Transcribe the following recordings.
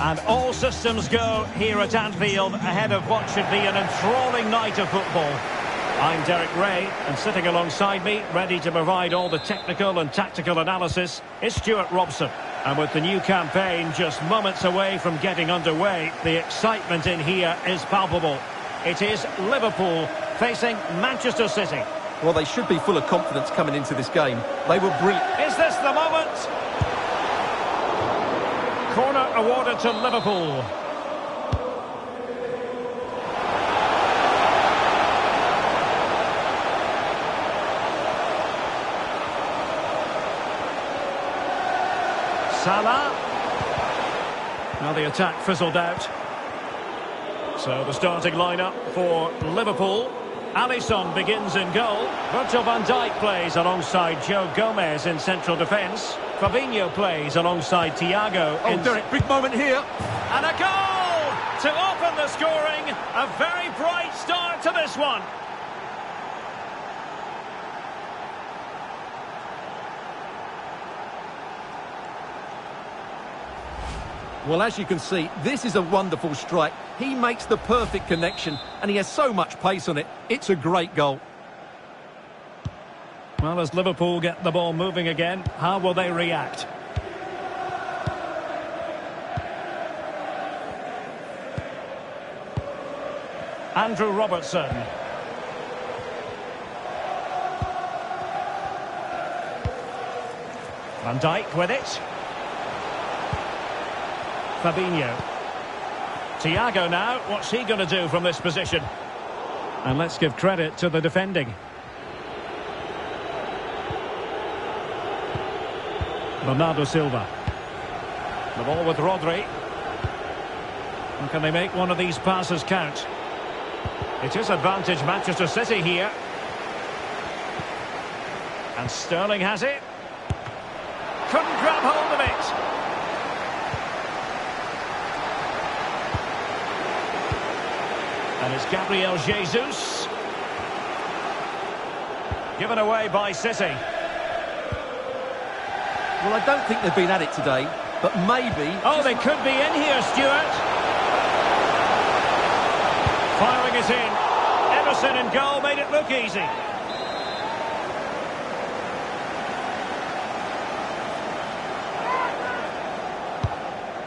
And all systems go here at Anfield ahead of what should be an enthralling night of football. I'm Derek Ray, and sitting alongside me, ready to provide all the technical and tactical analysis, is Stuart Robson. And with the new campaign just moments away from getting underway, the excitement in here is palpable. It is Liverpool facing Manchester City. Well, they should be full of confidence coming into this game. They were brilliant. Is this the moment? Corner awarded to Liverpool. Salah. Now the attack fizzled out. So the starting lineup for Liverpool. Alisson begins in goal. Virgil van Dijk plays alongside Joe Gomez in central defence. Fabinho plays alongside Thiago. Oh, in... Derek, big moment here. And a goal to open the scoring. A very bright start to this one. Well, as you can see, this is a wonderful strike. He makes the perfect connection, and he has so much pace on it. It's a great goal. Well, as Liverpool get the ball moving again, how will they react? Andrew Robertson. Van Dijk with it. Fabinho. Thiago now, what's he going to do from this position? And let's give credit to the defending. Bernardo Silva. The ball with Rodri. And can they make one of these passes count? It is advantage Manchester City here. And Sterling has it. Couldn't grab hold of it. And it's Gabriel Jesus. Given away by City. Well, I don't think they've been at it today, but maybe... Oh, they could be in here, Stuart. Firing it in. Ederson in goal made it look easy.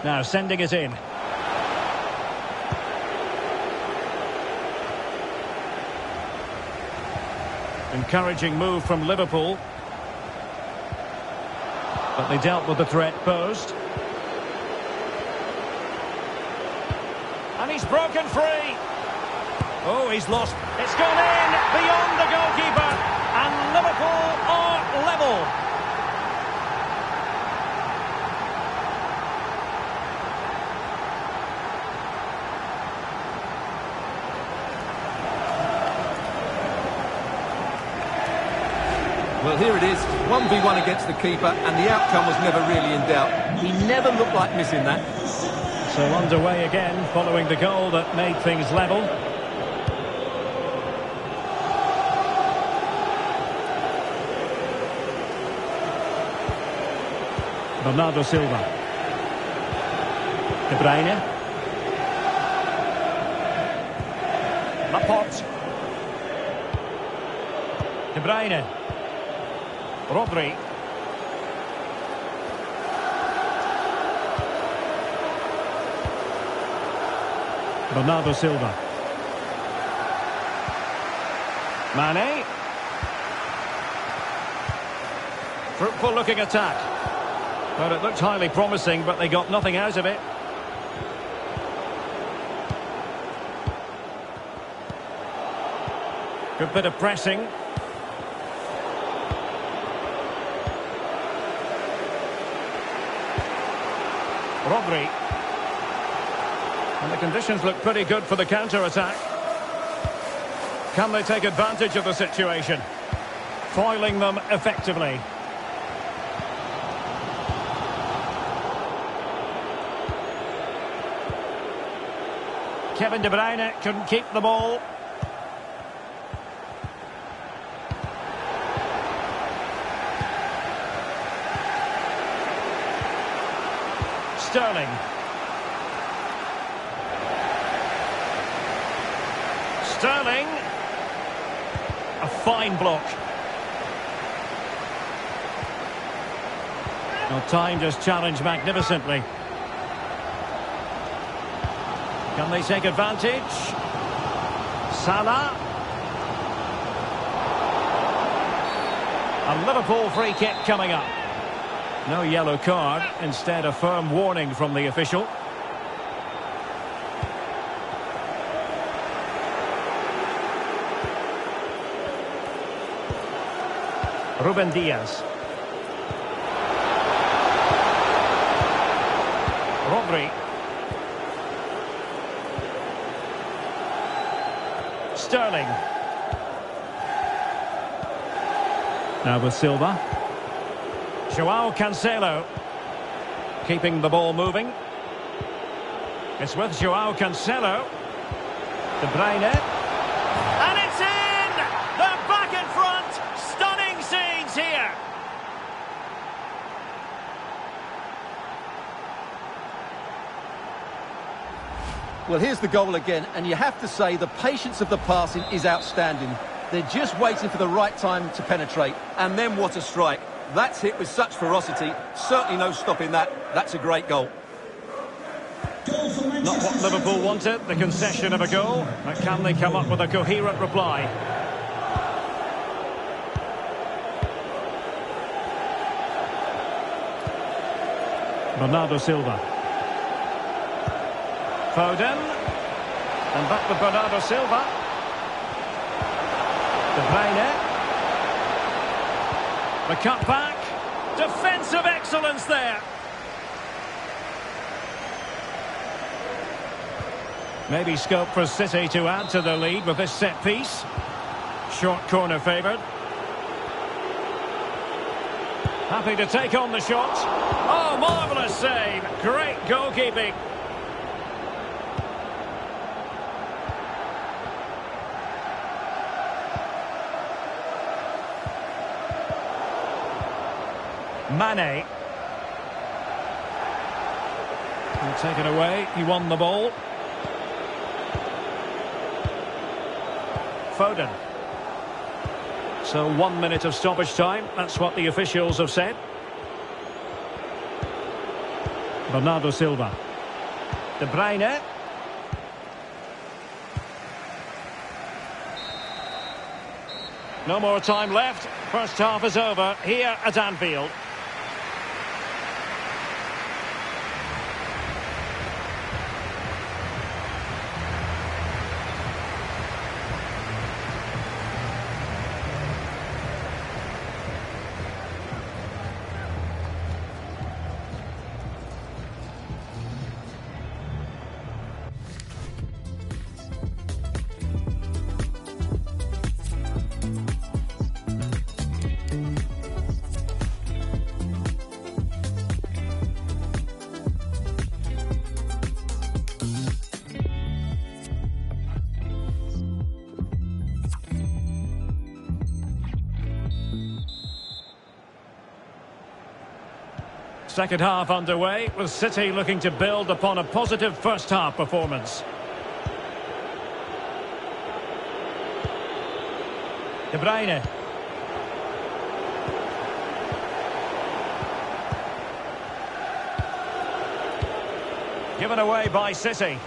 Now sending it in. Encouraging move from Liverpool. But they dealt with the threat posed. And he's broken free. Oh, he's lost. It's gone in beyond the goalkeeper. And Liverpool are level. Well, here it is, 1v1 against the keeper, and the outcome was never really in doubt. He never looked like missing that. So underway again, following the goal that made things level. Bernardo Silva. De Bruyne. Laporte. De Bruyne. Rodri. Bernardo Silva. Mane. Fruitful looking attack. But it looked highly promising, but they got nothing out of it. Good bit of pressing. Rodri. And the conditions look pretty good for the counter-attack. Can they take advantage of the situation? Foiling them effectively. Kevin De Bruyne couldn't keep the ball. Sterling. Sterling. A fine block. Well, time just challenged magnificently. Can they take advantage? Salah. A Liverpool free kick coming up. No yellow card, instead a firm warning from the official. Ruben Dias. Rodri. Sterling. Now with Silva. Joao Cancelo. Keeping the ball moving. It's with Joao Cancelo. De Bruyne. And it's in! They're back in front! Stunning scenes here! Well, here's the goal again, and you have to say the patience of the passing is outstanding. They're just waiting for the right time to penetrate, and then what a strike. That's hit with such ferocity, certainly no stopping that. That's a great goal. Not what Liverpool wanted, the concession of a goal, but can they come up with a coherent reply? Bernardo Silva. Foden. And back with Bernardo Silva. De Bruyne. The cut back. Defensive excellence there. Maybe scope for City to add to the lead with this set piece. Short corner favoured. Happy to take on the shot. Oh, marvellous save. Great goalkeeping. Mane. And taken away. He won the ball. Foden. So one minute of stoppage time. That's what the officials have said. Bernardo Silva. De Bruyne. No more time left. First half is over here at Anfield. Second half underway, with City looking to build upon a positive first half performance. De Bruyne. Given away by City.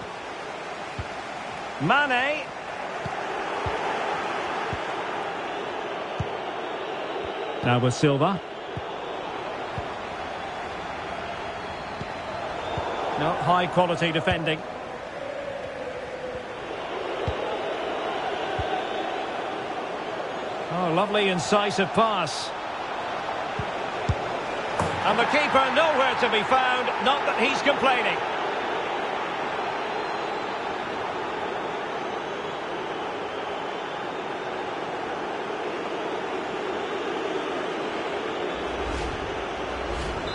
Mane. Now with Silva. No, high quality defending. Oh, lovely incisive pass. And the keeper nowhere to be found, not that he's complaining.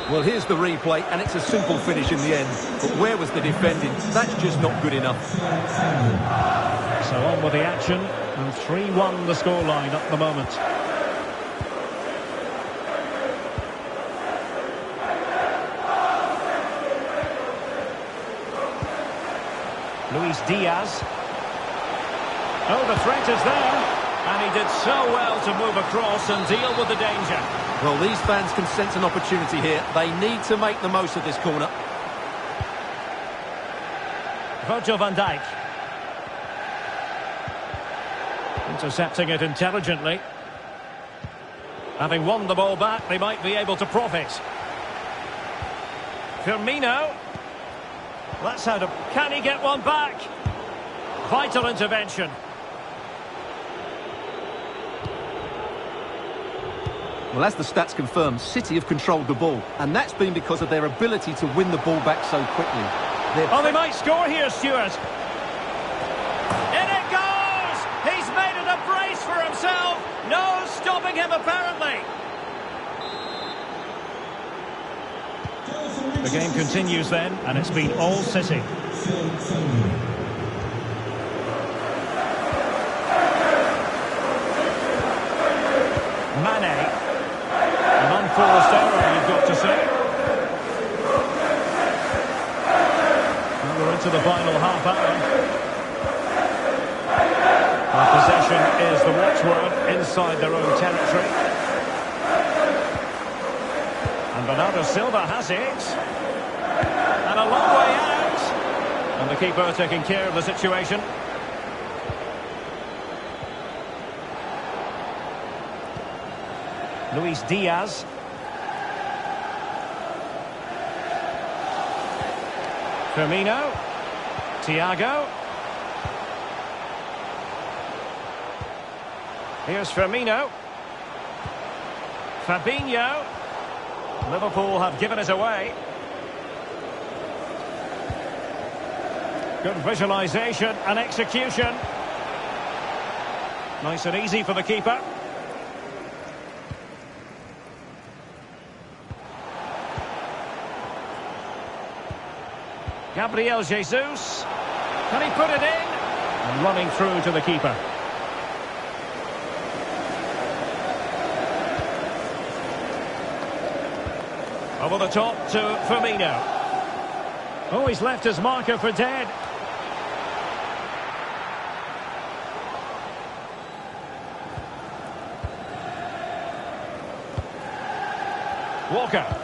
Well, here's the replay, and it's a simple finish in the end. But where was the defending? That's just not good enough. So on with the action, and 3-1 the scoreline at the moment. Luis Diaz. Oh, the threat is there. And he did so well to move across and deal with the danger. Well, these fans can sense an opportunity here. They need to make the most of this corner. Virgil van Dijk. Intercepting it intelligently. Having won the ball back, they might be able to profit. Firmino. That's how to... Can he get one back? Vital intervention. Well, as the stats confirm, City have controlled the ball, and that's been because of their ability to win the ball back so quickly. They're... Oh, they might score here, Stuart. In it goes! He's made it a brace for himself. No stopping him, apparently. The game continues then, and it's been all City. Mane. An unforced error, you've got to say. And we're into the final half hour. Our possession is the watchword inside their own territory. And Bernardo Silva has it. And a long way out. And the keeper taking care of the situation. Luis Diaz. Firmino. Thiago. Here's Firmino. Fabinho. Liverpool have given it away. Good visualisation and execution. Nice and easy for the keeper. Gabriel Jesus. Can he put it in? And running through to the keeper. Over the top to Firmino. Oh, he's left his marker for dead. Walker.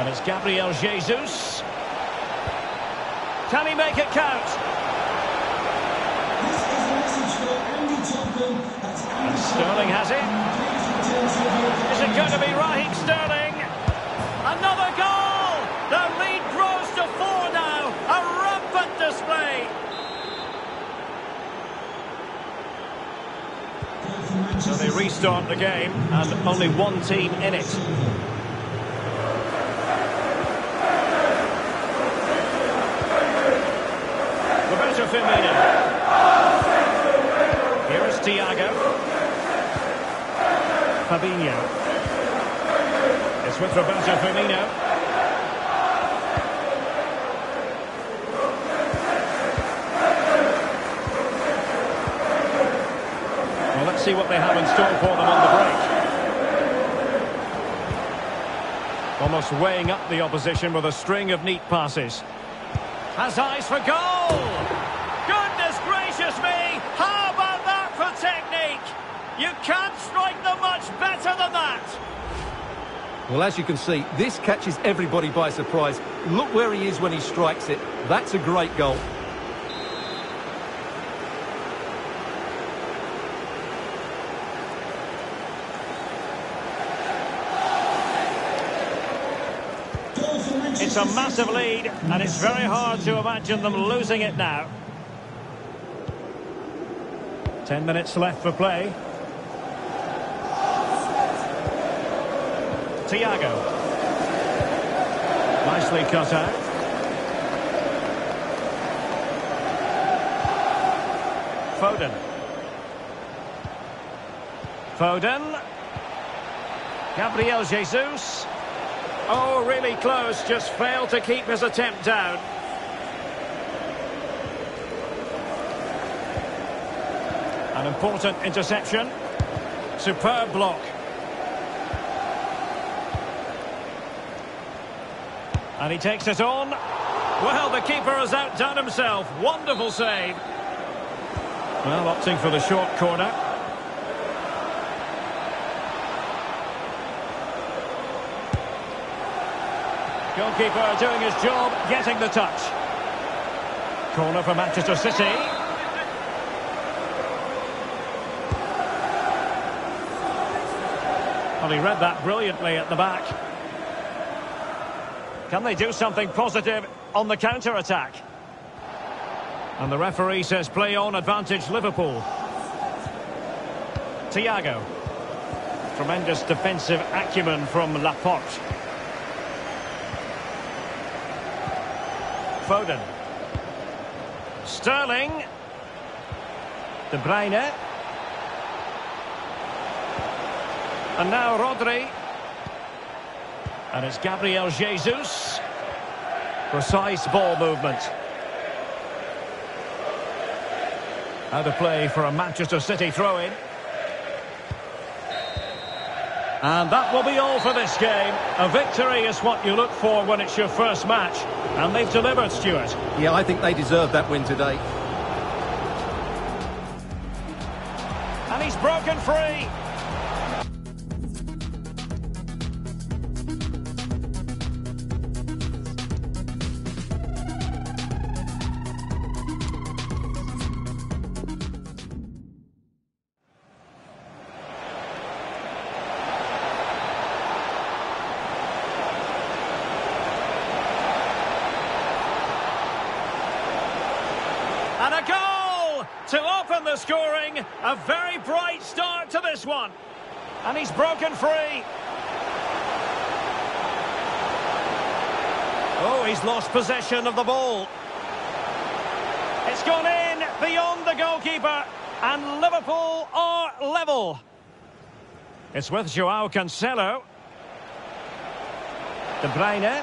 And it's Gabriel Jesus. Can he make it count? And Sterling has it. Is it going to be Raheem Sterling? Another goal! The lead grows to four now. A rampant display. So they restart the game and only one team in it. Roberto Firmino. Here is Thiago. Fabinho. It's with Roberto Firmino. Well, let's see what they have in store for them on the break. Almost weighing up the opposition with a string of neat passes. Has eyes for goal! Goodness gracious me! How about that for technique? You can't strike them much better than that! Well, as you can see, this catches everybody by surprise. Look where he is when he strikes it. That's a great goal. It's a massive lead, and it's very hard to imagine them losing it now. Ten minutes left for play. Thiago. Nicely cut out. Foden. Foden. Gabriel Jesus. Oh, really close, just failed to keep his attempt down. An important interception. Superb block. And he takes it on. Well, the keeper has outdone himself. Wonderful save. Well, opting for the short corner. Goalkeeper doing his job, getting the touch. Corner for Manchester City. Well, he read that brilliantly at the back. Can they do something positive on the counter-attack? And the referee says play on advantage Liverpool. Thiago. Tremendous defensive acumen from Laporte. Foden. Sterling. De Bruyne. And now Rodri. And it's Gabriel Jesus. Precise ball movement. Out of play for a Manchester City throw-in. And that will be all for this game. A victory is what you look for when it's your first match. And they've delivered, Stuart. Yeah, I think they deserve that win today. And he's broken free. Free. Oh, he's lost possession of the ball. It's gone in beyond the goalkeeper. And Liverpool are level. It's with Joao Cancelo. De Bruyne.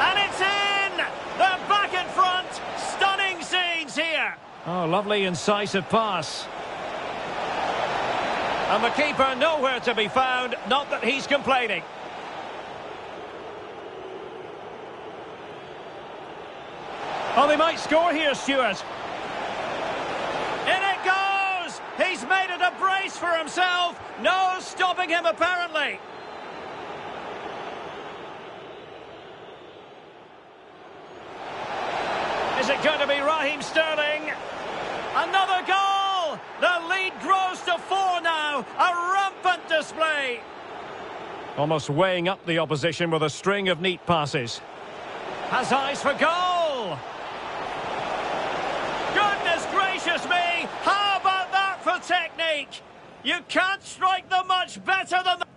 And it's in! They're back in front! Stunning scenes here! Oh, lovely incisive pass. And the keeper nowhere to be found, not that he's complaining. Oh, they might score here, Stuart. In it goes! He's made it a brace for himself. No stopping him, apparently. Is it going to be Raheem Sterling? Another goal! The lead grows to four now. A rampant display. Almost weighing up the opposition with a string of neat passes. Has eyes for goal! Goodness gracious me! How about that for technique? You can't strike them much better than that.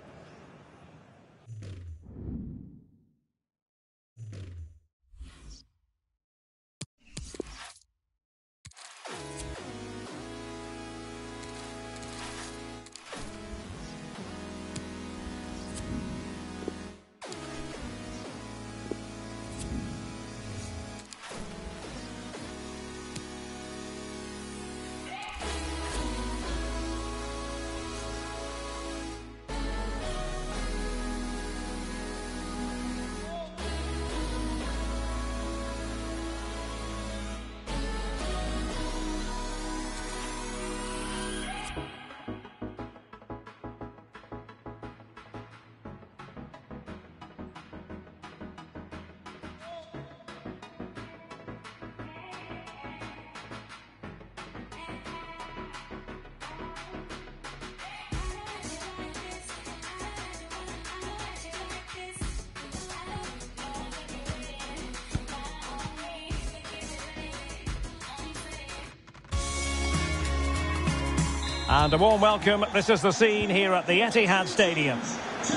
And a warm welcome. This is the scene here at the Etihad Stadium.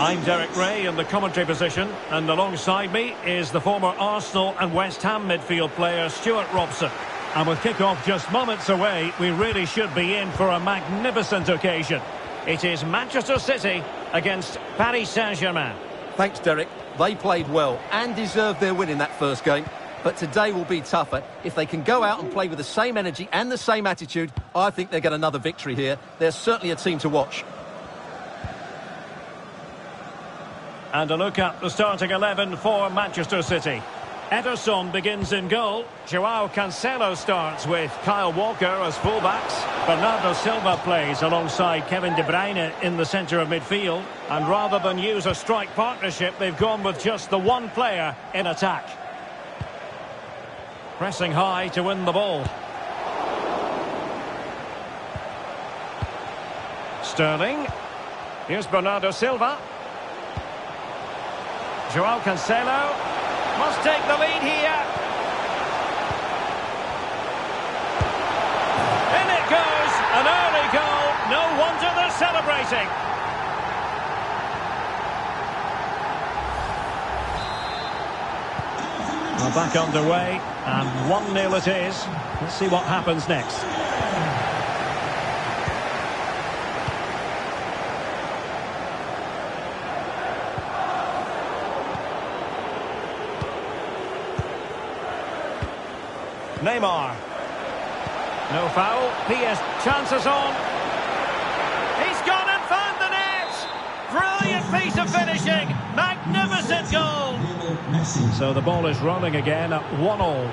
I'm Derek Ray in the commentary position, and alongside me is the former Arsenal and West Ham midfield player Stuart Robson. And with kick-off just moments away, we really should be in for a magnificent occasion. It is Manchester City against Paris Saint-Germain. Thanks, Derek. They played well and deserved their win in that first game. But today will be tougher. If they can go out and play with the same energy and the same attitude, I think they'll get another victory here. They're certainly a team to watch. And a look at the starting 11 for Manchester City. Ederson begins in goal. Joao Cancelo starts with Kyle Walker as fullbacks. Bernardo Silva plays alongside Kevin De Bruyne in the centre of midfield. And rather than use a strike partnership, they've gone with just the one player in attack. Pressing high to win the ball. Sterling. Here's Bernardo Silva. Joao Cancelo. Must take the lead here. In it goes. An early goal. No wonder they're celebrating. Back underway, and 1-0 it is. Let's see what happens next. Neymar. No foul. PS chances on. He's gone and found the net. Brilliant piece of finishing. Magnificent goal. So the ball is rolling again at 1-all.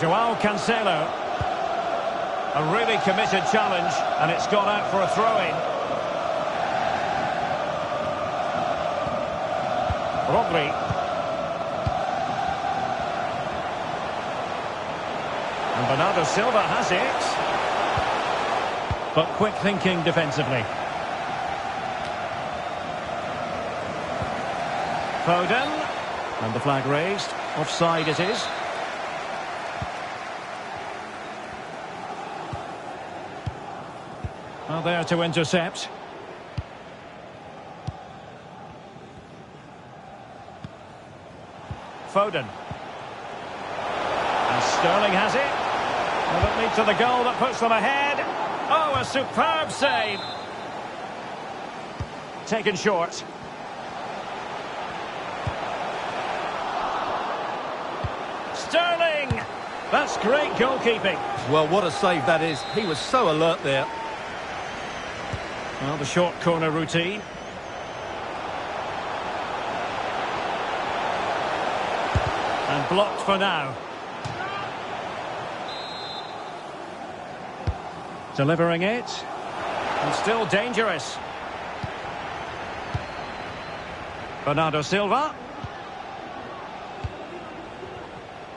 Joao Cancelo. A really committed challenge, and it's gone out for a throw-in. Rodri. And Bernardo Silva has it. But quick thinking defensively. Foden. And the flag raised. Offside it is. Well, there to intercept. Foden. And Sterling has it. Will it lead to the goal that puts them ahead? Oh, a superb save. Taken short. Sterling! That's great goalkeeping. Well, what a save that is. He was so alert there. Well, the short corner routine. And blocked for now. Delivering it. And still dangerous. Bernardo Silva.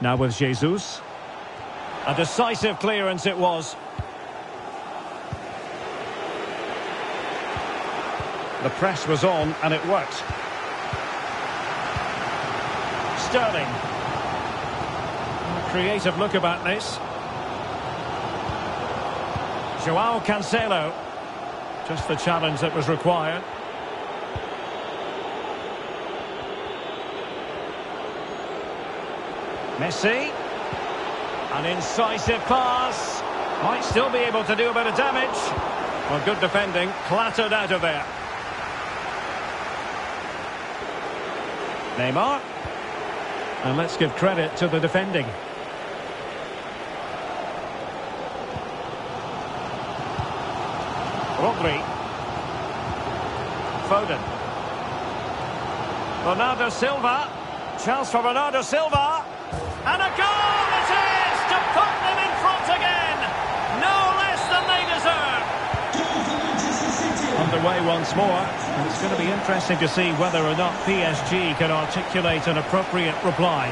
Now with Jesus. A decisive clearance it was. The press was on and it worked. Sterling creative look about this. Joao Cancelo. Just the challenge that was required. Messi. An incisive pass. Might still be able to do a bit of damage. Well, good defending. Clattered out of there. Neymar. And let's give credit to the defending. Rodri. Foden. Bernardo Silva. Chance for Bernardo Silva. And a goal it is to put them in front again. No less than they deserve. Underway once more. And it's going to be interesting to see whether or not PSG can articulate an appropriate reply.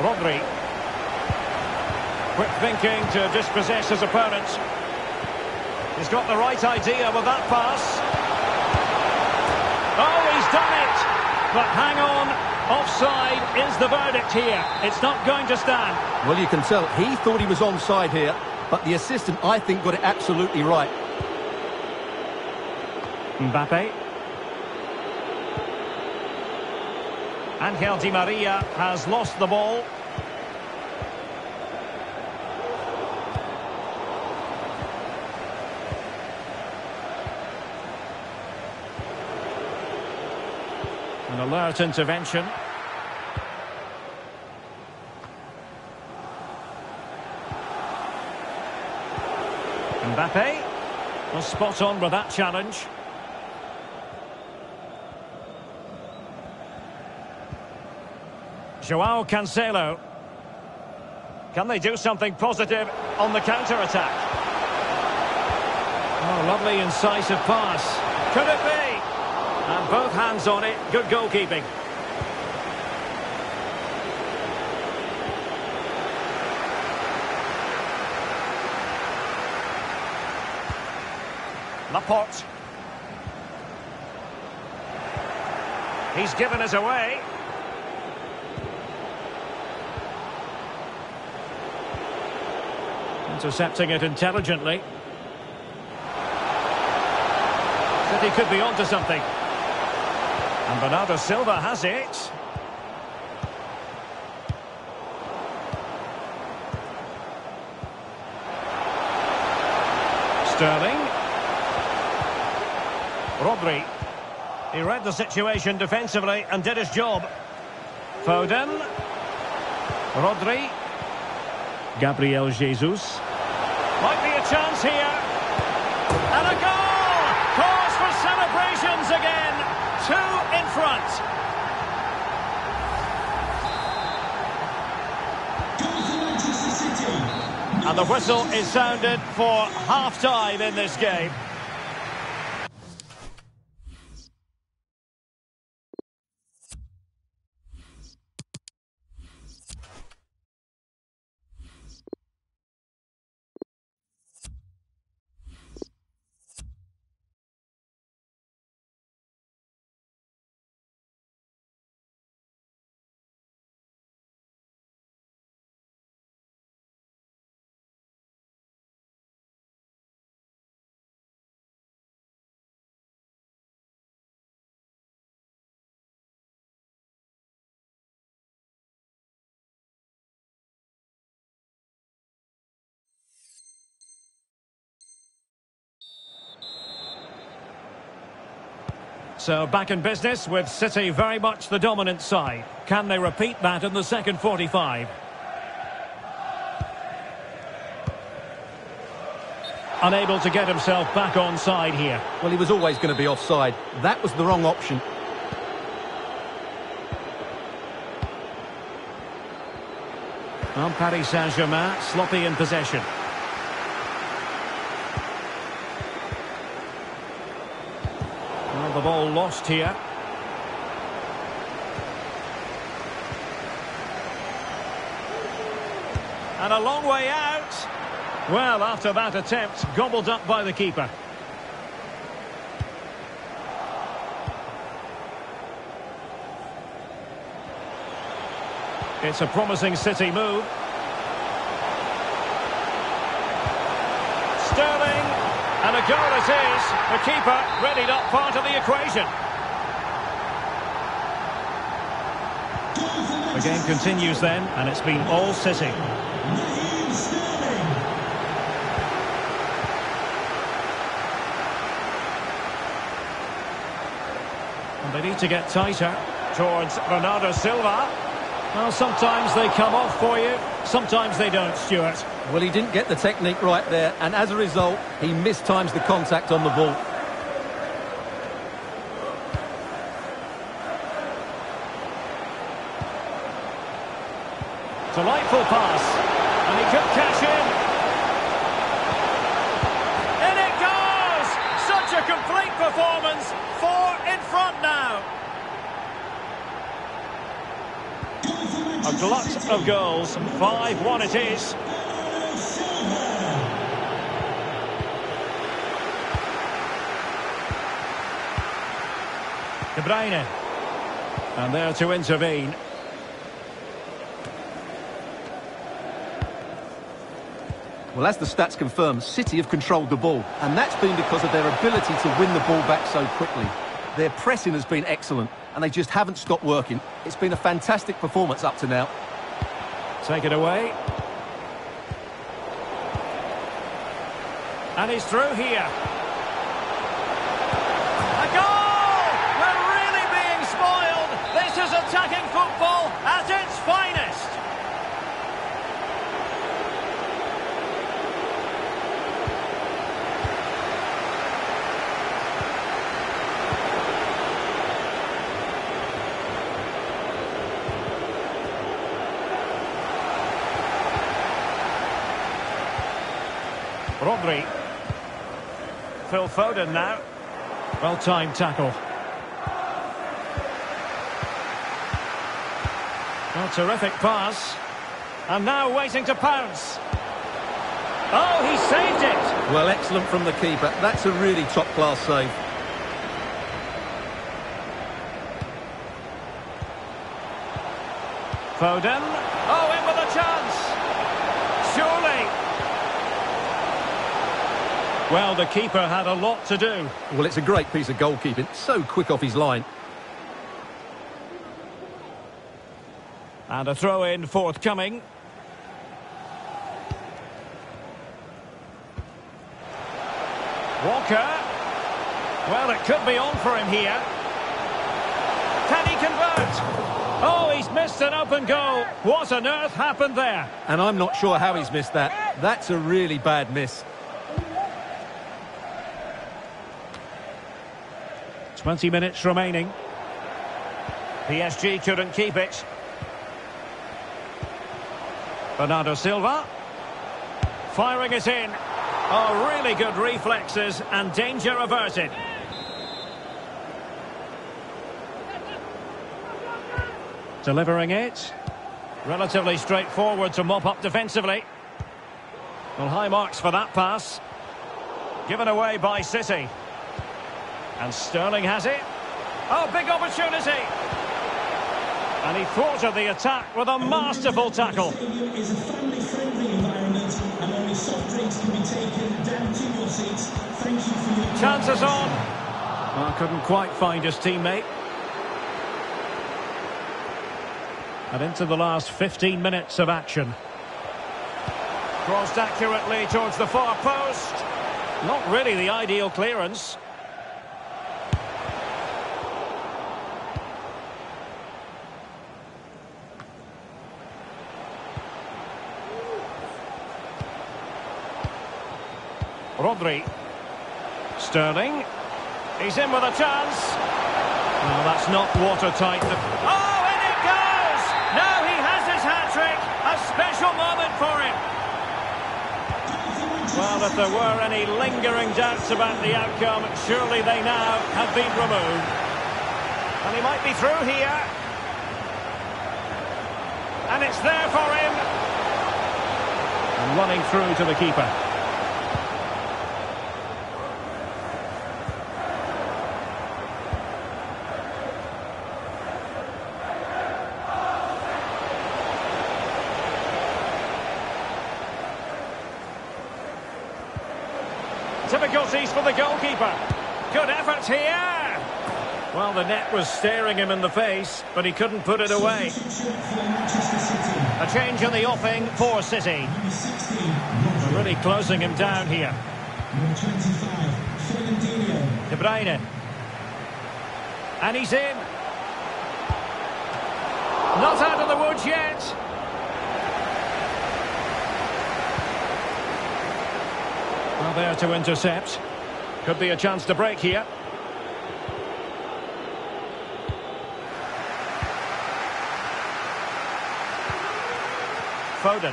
Rodri. Quick thinking to dispossess his opponent. He's got the right idea with that pass. Oh, he's done it! But hang on, offside is the verdict here. It's not going to stand. Well, you can tell he thought he was onside here, but the assistant, I think, got it absolutely right. Mbappe. Angel Di Maria has lost the ball. alert intervention. Mbappe was spot on with that challenge. Joao Cancelo. Can they do something positive on the counter-attack? Oh, lovely incisive pass. Could it be? Both hands on it. Good goalkeeping. Laporte. He's given us away. Intercepting it intelligently. City could be onto something. And Bernardo Silva has it. Sterling. Rodri. He read the situation defensively and did his job. Foden. Rodri. Gabriel Jesus. Might be a chance here. And a goal! Cause for celebrations again. Two in front. And the whistle is sounded for half-time in this game. So back in business with City very much the dominant side. Can they repeat that in the second 45? Unable to get himself back on side here. Well, he was always going to be offside. That was the wrong option. On Paris Saint-Germain, sloppy in possession. Well, the ball lost here. And a long way out. Well, after that attempt, gobbled up by the keeper. It's a promising City move. Sterling, and a goal it is. The keeper ready not part of the equation. The game continues then, and it's been all City. And they need to get tighter towards Bernardo Silva. Well, sometimes they come off for you, sometimes they don't, Stuart. Well, he didn't get the technique right there, and as a result, he mistimes the contact on the ball. Delightful pass, and he could cash in. In it goes! Such a complete performance. Four in front now. A glut of goals. 5-1 it is. De Bruyne. And there to intervene. Well, as the stats confirm, City have controlled the ball, and that's been because of their ability to win the ball back so quickly. Their pressing has been excellent, and they just haven't stopped working. It's been a fantastic performance up to now. Take it away. And he's through here. A goal! We're really being spoiled. This is attacking football at its finest. Rodri. Phil Foden now. Well-timed tackle. Well, terrific pass. And now waiting to pounce. Oh, he saved it! Well, excellent from the keeper. That's a really top-class save. Foden. Oh, in with a chance! Surely! Well, the keeper had a lot to do. Well, it's a great piece of goalkeeping. So quick off his line. And a throw-in forthcoming. Walker. Well, it could be on for him here. Can he convert? Oh, he's missed an open goal. What on earth happened there? And I'm not sure how he's missed that. That's a really bad miss. 20 minutes remaining. PSG couldn't keep it. Bernardo Silva. Firing it in. Oh, really good reflexes and danger averted. Delivering it. Relatively straightforward to mop up defensively. Well, high marks for that pass. Given away by City. And Sterling has it. Oh, big opportunity. And he thwarted the attack with a masterful tackle. is a family-friendly environment and only soft drinks can be taken down to your seats. Thank you for your Chances on. Well, couldn't quite find his teammate. And into the last 15 minutes of action. Crossed accurately towards the far post. Not really the ideal clearance. Rodri. Sterling. He's in with a chance. No, that's not watertight. Oh, in it goes! Now he has his hat-trick. A special moment for him. Well, if there were any lingering doubts about the outcome, surely they now have been removed. And he might be through here. And it's there for him. And running through to the keeper. Difficulties for the goalkeeper. Good effort here. Well, the net was staring him in the face, but he couldn't put it away. A change in the offing for City. They're really closing him down here. 25, Fernandinho. De Bruyne. And he's in. Not out of the woods yet. Well, there to intercept. Could be a chance to break here. Foden.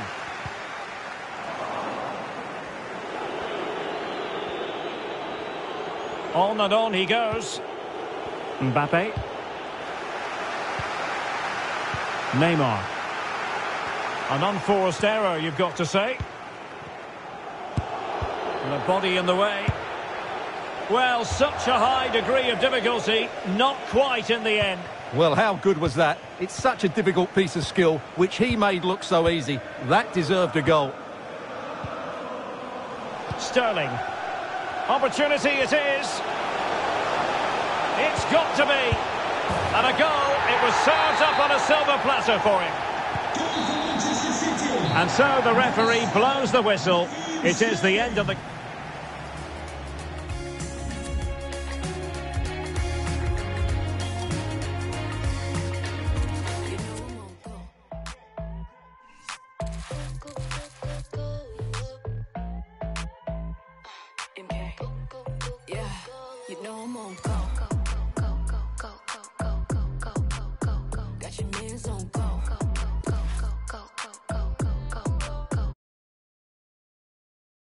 On and on he goes. Mbappe. Neymar. An unforced error, you've got to say. The body in the way. Well, such a high degree of difficulty, not quite in the end. Well, how good was that? It's such a difficult piece of skill, which he made look so easy. That deserved a goal. Sterling. Opportunity it is. It's got to be. And a goal. It was served up on a silver platter for him. Goal for Manchester City. And so the referee blows the whistle. It is the end of the...